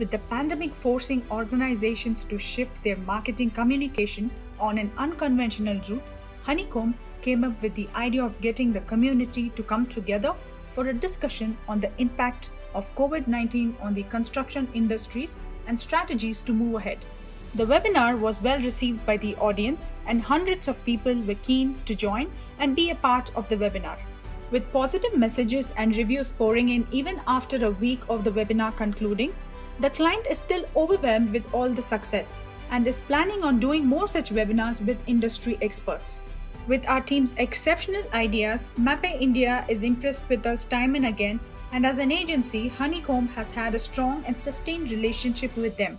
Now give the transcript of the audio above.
with the pandemic forcing organizations to shift their marketing communication on an unconventional route, Honeycomb came up with the idea of getting the community to come together for a discussion on the impact of COVID 19 on the construction industries and strategies to move ahead. The webinar was well received by the audience, and hundreds of people were keen to join and be a part of the webinar. With positive messages and reviews pouring in even after a week of the webinar concluding, the client is still overwhelmed with all the success and is planning on doing more such webinars with industry experts. With our team's exceptional ideas, Mapei India is impressed with us time and again, and as an agency, Honeycomb has had a strong and sustained relationship with them.